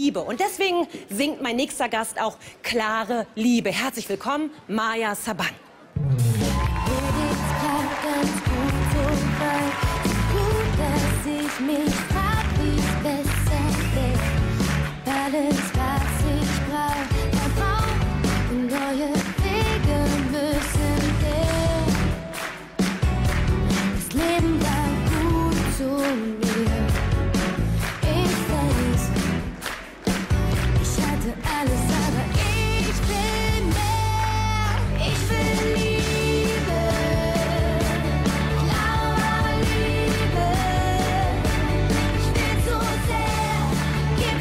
Liebe. Und deswegen singt mein nächster Gast auch klare Liebe. Herzlich willkommen, Maya Saban.